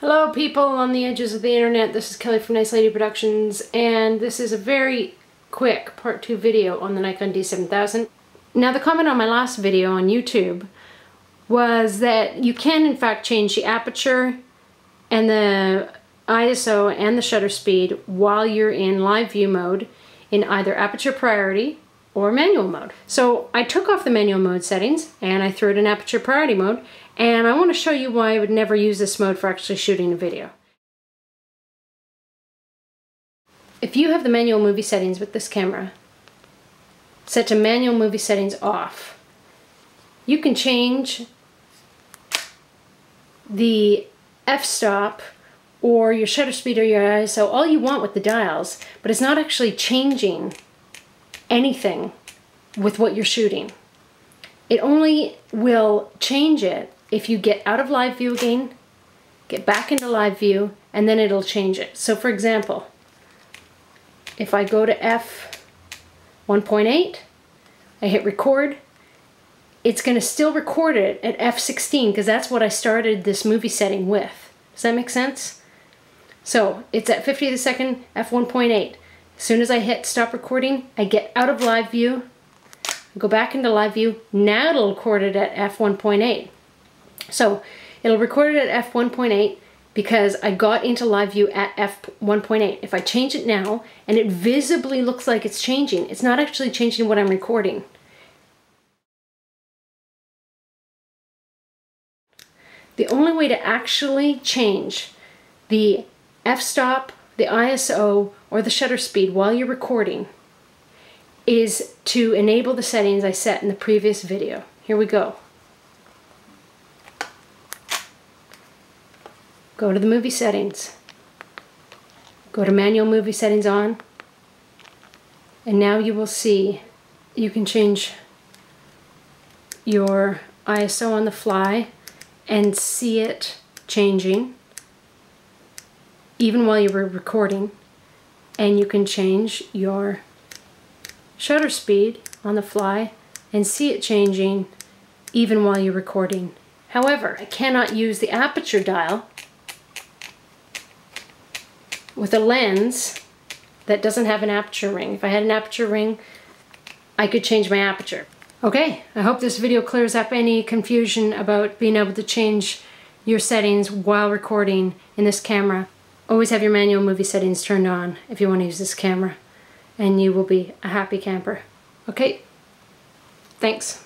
Hello people on the edges of the internet, this is Kelly from Nice Lady Productions and this is a very quick part 2 video on the Nikon D7000. Now the comment on my last video on YouTube was that you can in fact change the aperture and the ISO and the shutter speed while you're in live view mode in either aperture priority or manual mode. So I took off the manual mode settings and I threw it in aperture priority mode and I want to show you why I would never use this mode for actually shooting a video. If you have the manual movie settings with this camera set to manual movie settings off, you can change the f-stop or your shutter speed or your ISO all you want with the dials, but it's not actually changing anything with what you're shooting. It only will change it if you get out of live view again, get back into live view, and then it'll change it. So for example, if I go to f 1.8, I hit record, it's going to still record it at f16 because that's what I started this movie setting with. Does that make sense? So it's at 50 to the second, f1.8. As soon as I hit stop recording, I get out of live view, go back into live view. Now it'll record it at f1.8. So it'll record it at f1.8 because I got into live view at f1.8. If I change it now and it visibly looks like it's changing, it's not actually changing what I'm recording. The only way to actually change the f-stop, the ISO, or the shutter speed while you're recording is to enable the settings I set in the previous video. Here we go. Go to the movie settings. Go to manual movie settings on. And now you will see you can change your ISO on the fly and see it changing even while you were recording. And you can change your shutter speed on the fly and see it changing even while you're recording. However, I cannot use the aperture dial with a lens that doesn't have an aperture ring. If I had an aperture ring, I could change my aperture. Okay, I hope this video clears up any confusion about being able to change your settings while recording in this camera. Always have your manual movie settings turned on if you want to use this camera and you will be a happy camper. Okay, thanks.